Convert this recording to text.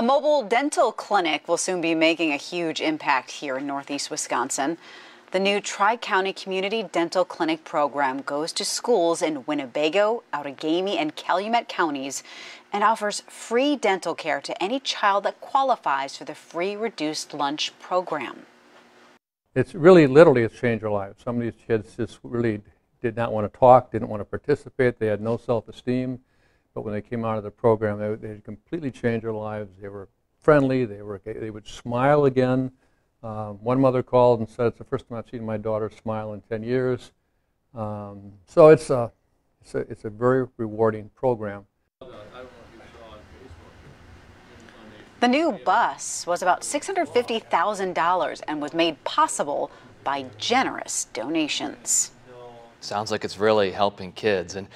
A mobile dental clinic will soon be making a huge impact here in Northeast Wisconsin. The new Tri County Community Dental Clinic program goes to schools in Winnebago, Outagamie, and Calumet counties and offers free dental care to any child that qualifies for the free reduced lunch program. It's really literally it's changed their lives. Some of these kids just really did not want to talk, didn't want to participate, they had no self esteem. But when they came out of the program, they, they completely changed their lives. They were friendly, they, were, they would smile again. Um, one mother called and said, It's the first time I've seen my daughter smile in 10 years. Um, so it's a, it's, a, it's a very rewarding program. The new bus was about $650,000 and was made possible by generous donations. Sounds like it's really helping kids. And